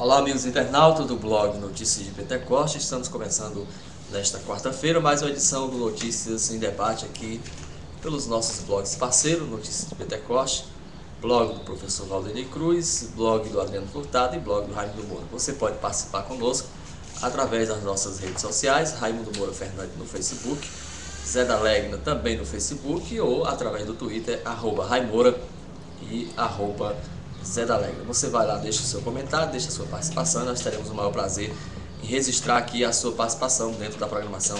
Olá, amigos internautas do blog Notícias de Pentecoste. Estamos começando nesta quarta-feira mais uma edição do Notícias em Debate aqui pelos nossos blogs parceiros, Notícias de Pentecoste, blog do professor Valdemir Cruz, blog do Adriano Furtado e blog do Raimundo Moura. Você pode participar conosco através das nossas redes sociais, Raimundo Moura Fernandes no Facebook, Zé da Legna também no Facebook ou através do Twitter, arroba Raimora e arroba Zé da Legna. Você vai lá, deixa o seu comentário, deixa a sua participação, nós teremos o maior prazer em registrar aqui a sua participação dentro da programação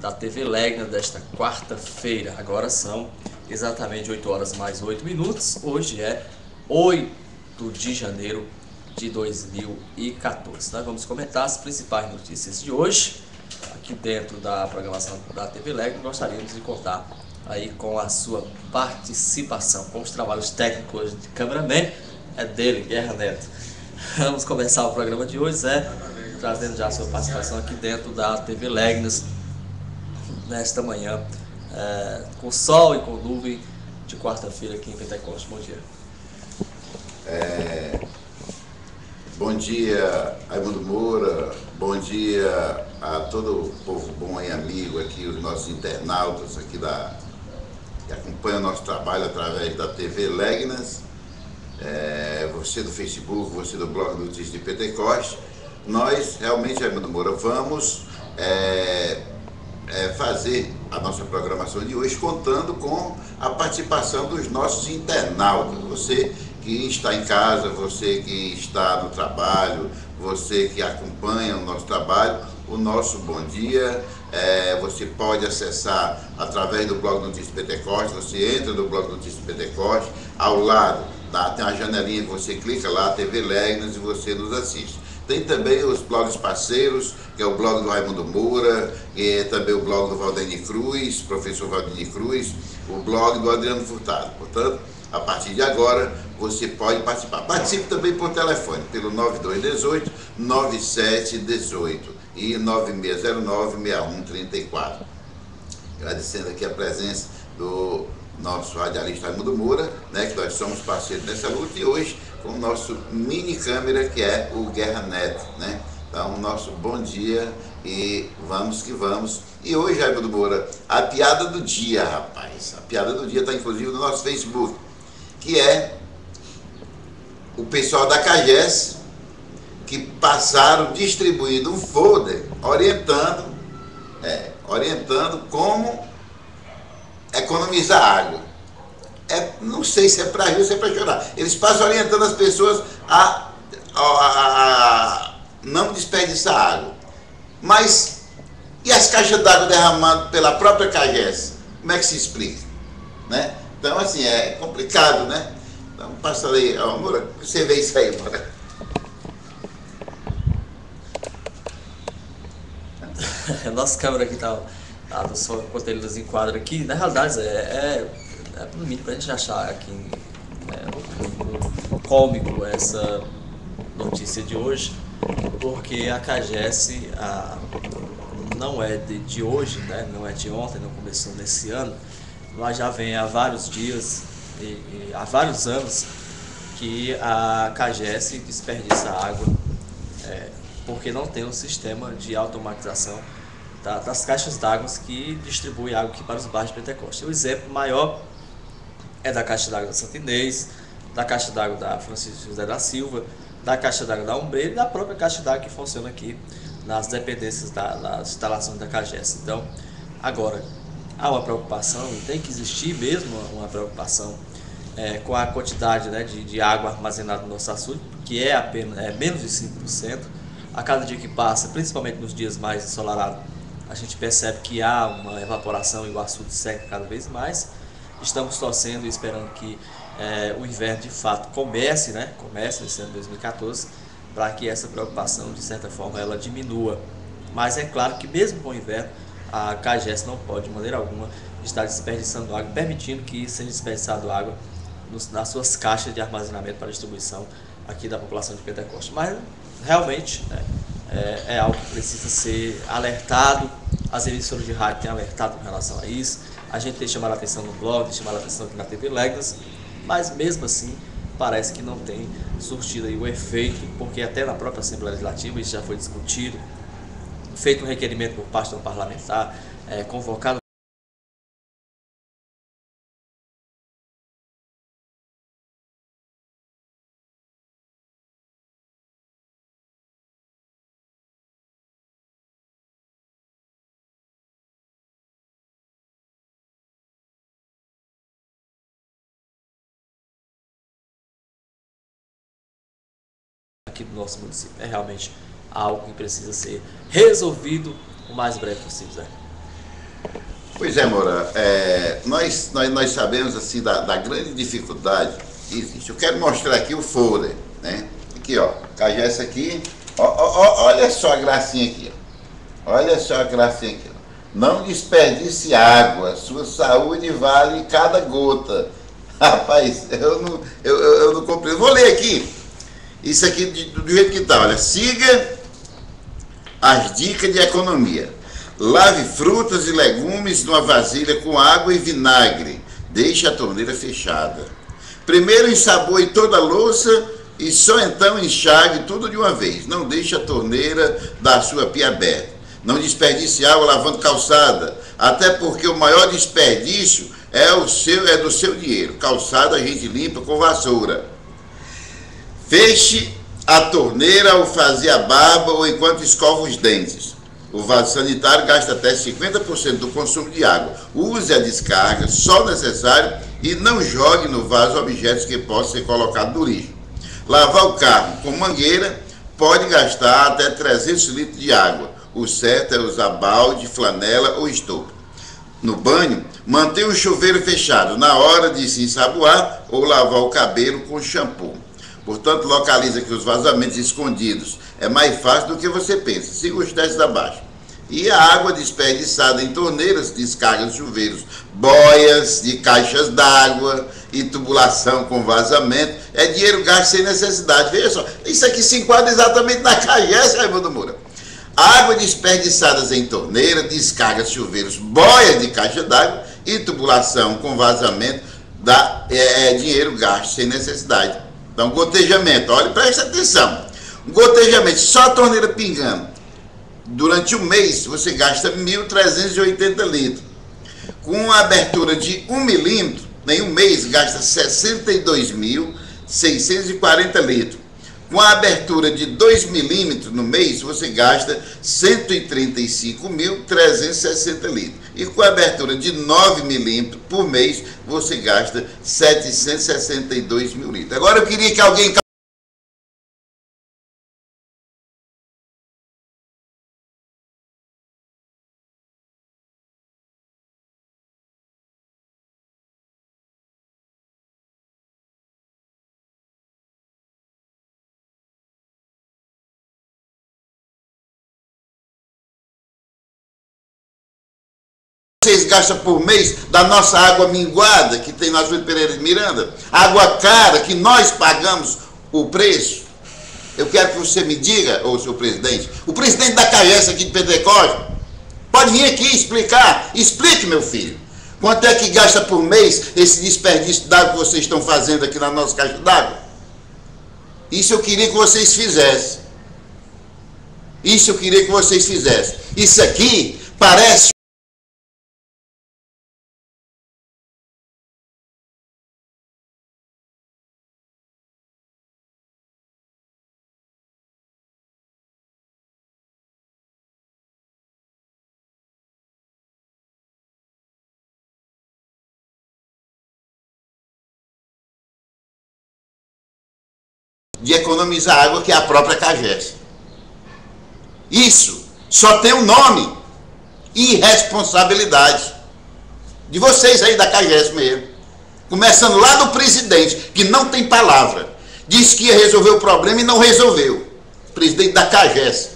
da TV Legna desta quarta-feira. Agora são exatamente 8 horas mais 8 minutos. Hoje é 8 de janeiro de 2014. Nós vamos comentar as principais notícias de hoje aqui dentro da programação da TV Leg. Gostaríamos de contar aí com a sua participação, com os trabalhos técnicos de cameraman. É dele, Guerra Neto. Vamos começar o programa de hoje, Zé, trazendo já a sua participação aqui dentro da TV Legnas nesta manhã, é, com sol e com nuvem de quarta-feira aqui em Pentecoste. Bom dia. É, bom dia, Raimundo Moura. Bom dia a todo o povo bom e amigo aqui, os nossos internautas aqui da, que acompanham o nosso trabalho através da TV Legnas. É, você do Facebook, você do blog Notícias de Pentecoste. Nós realmente, Raimundo Moura, vamos é, é, fazer a nossa programação de hoje contando com a participação dos nossos internautas. Você que está em casa, você que está no trabalho, você que acompanha o nosso trabalho, o nosso bom dia. É, você pode acessar através do blog Notícias Pentecoste, você entra no blog Notícias Pentecoste, ao lado tá, tem uma janelinha que você clica lá, TV Legnas, e você nos assiste. Tem também os blogs parceiros, que é o blog do Raimundo Moura, é também o blog do Valdemir Cruz, professor Valdemir Cruz, o blog do Adriano Furtado. Portanto, a partir de agora, você pode participar. Participe também por telefone, pelo 9218 9718 e 9609 6134. Agradecendo aqui a presença do nosso radialista Raimundo Moura, né, que nós somos parceiros nessa luta, e hoje com o nosso mini câmera, que é o Guerra Neto. Né? Então, nosso bom dia e vamos que vamos. E hoje, Raimundo Moura, a piada do dia, rapaz. A piada do dia está inclusive no nosso Facebook, que é o pessoal da CAGES que passaram distribuindo um folder orientando, é, orientando como economizar água. É, não sei se é para rir ou se é para chorar. Eles passam orientando as pessoas a, a, a não desperdiçar água. Mas e as caixas d'água derramadas pela própria CAGES? Como é que se explica? Né? Então, assim, é complicado, né? Então, passa aí, amor, você vê isso aí, bora. Nossa câmera aqui tá ah, só enquanto ele nos enquadra aqui, na realidade é, é, é no mínimo pra gente achar aqui é, cômico essa notícia de hoje, porque a CAGES a, não é de, de hoje, né, não é de ontem, não começou nesse ano, mas já vem há vários dias e, e há vários anos que a CAGES desperdiça água é, porque não tem um sistema de automatização da, das caixas d'água que distribuem água aqui para os bairros de Pentecoste. O exemplo maior é da caixa d'água da Santa Inês, da caixa d'água da Francisco José da Silva, da caixa d'água da Umbreira e da própria caixa d'água que funciona aqui nas dependências da, das instalações da CAGES. Então, agora, há uma preocupação, e tem que existir mesmo uma preocupação é, com a quantidade né, de, de, água armazenada no nosso açude, que é apenas é menos de 5%. A cada dia que passa, principalmente nos dias mais ensolarados, a gente percebe que há uma evaporação e o açude seca cada vez mais. Estamos torcendo e esperando que é, o inverno de fato comece, né? Comece nesse ano 2014, para que essa preocupação, de certa forma, ela diminua. Mas é claro que mesmo com o inverno, a CAGES não pode, de maneira alguma, estar desperdiçando água, permitindo que seja desperdiçado água nos, nas suas caixas de armazenamento para distribuição aqui da população de Pentecoste. Mas realmente né, é, é algo que precisa ser alertado as emissoras de rádio têm alertado com relação a isso. A gente tem chamado a atenção no blog, tem chamado a atenção aqui na TV Legnas, mas mesmo assim parece que não tem surtido aí o efeito, porque até na própria Assembleia Legislativa isso já foi discutido, feito um requerimento por parte do parlamentar, é, convocado aqui do nosso município. É realmente algo que precisa ser resolvido o mais breve possível. Zé. Pois é, Moura, é, nós, nós, nós sabemos assim da, da, grande dificuldade que existe. Eu quero mostrar aqui o folder, né? Aqui, ó, Cajés aqui, ó, ó, olha só a gracinha aqui, ó. olha só a gracinha aqui. Ó. Não desperdice água, sua saúde vale cada gota. Rapaz, eu não, eu, eu, eu não compreendo. Vou ler aqui isso aqui do, jeito que está, olha. Siga as dicas de economia. Lave frutas e legumes numa vasilha com água e vinagre. Deixe a torneira fechada. Primeiro ensaboe toda a louça e só então enxague tudo de uma vez. Não deixe a torneira da sua pia aberta. Não desperdice água lavando calçada, até porque o maior desperdício é o seu é do seu dinheiro. Calçada a gente limpa com vassoura. Feche a torneira ao fazer a barba ou enquanto escova os dentes. O vaso sanitário gasta até 50% do consumo de água. Use a descarga só necessário e não jogue no vaso objetos que possam ser colocados no lixo. Lavar o carro com mangueira pode gastar até 300 litros de água. O certo é usar balde, flanela ou estopa. No banho, mantenha o chuveiro fechado na hora de se ensaboar ou lavar o cabelo com shampoo. Portanto, localiza que os vazamentos escondidos é mais fácil do que você pensa. Siga os testes abaixo. E a água desperdiçada em torneiras, descargas de chuveiros, boias de caixas d'água e tubulação com vazamento é dinheiro gasto sem necessidade. Veja só, isso aqui se enquadra exatamente na CAGES, Raimundo Moura. Água desperdiçadas em torneira, descargas de chuveiros, boias de caixa d'água e tubulação com vazamento dá é, é dinheiro gasto sem necessidade. Então, gotejamento, olha, presta atenção. Gotejamento, só a torneira pingando. Durante um mês, você gasta 1.380 litros. Com a abertura de 1 milímetro, em um mês, gasta 62.640 litros. Com a abertura de 2 milímetros no mês, você gasta 135.360 litros. E com a abertura de 9 milímetros por mês, você gasta 762 mil litros. Agora eu queria que alguém vocês gastam por mês da nossa água minguada que tem na Júlio Pereira de Miranda? Água cara que nós pagamos o preço? Eu quero que você me diga, ô senhor presidente, o presidente da CAES aqui de Pentecostes, pode vir aqui explicar. Explique, meu filho. Quanto é que gasta por mês esse desperdício d'água que vocês estão fazendo aqui na nossa caixa d'água? Isso eu queria que vocês fizessem. Isso eu queria que vocês fizessem. Isso aqui parece de economizar água, que é a própria CAGES. Isso só tem um nome: irresponsabilidade. De vocês aí da CAGES mesmo. Começando lá do presidente, que não tem palavra. Disse que ia resolver o problema e não resolveu. Presidente da CAGES,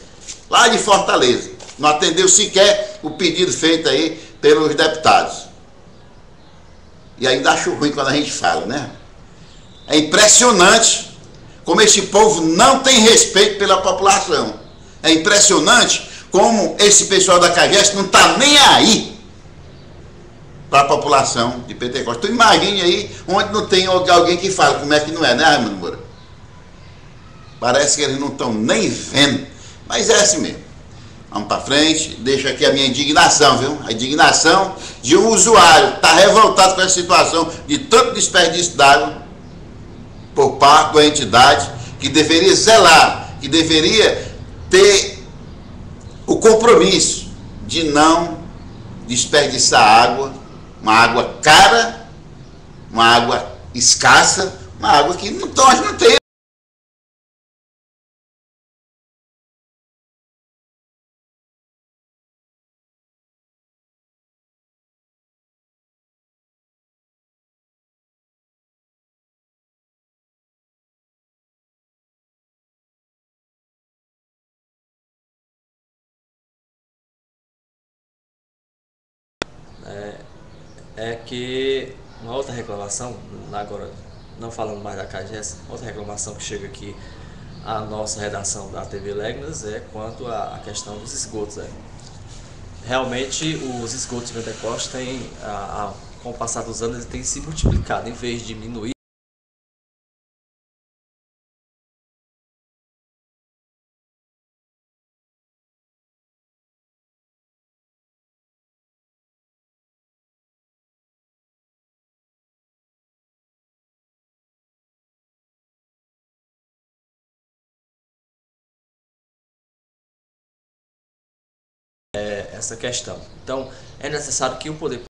lá de Fortaleza. Não atendeu sequer o pedido feito aí pelos deputados. E ainda acho ruim quando a gente fala, né? É impressionante como esse povo não tem respeito pela população. É impressionante como esse pessoal da CAGES não está nem aí para a população de Pentecostes. Então imagine aí onde não tem alguém que fala como é que não é, né, Raimundo Moura? Parece que eles não estão nem vendo. Mas é assim mesmo. Vamos para frente, deixo aqui a minha indignação, viu? A indignação de um usuário que está revoltado com essa situação de tanto desperdício d'água por parte da entidade que deveria zelar, que deveria ter o compromisso de não desperdiçar água, uma água cara, uma água escassa, uma água que nós não temos. É, é que uma outra reclamação, agora não falando mais da CAGES, outra reclamação que chega aqui à nossa redação da TV Legnas é quanto à questão dos esgotos. É. Realmente os esgotos de Pentecoste têm, com o passar dos anos, eles têm se multiplicado, em vez de diminuir, essa questão. Então, é necessário que o poder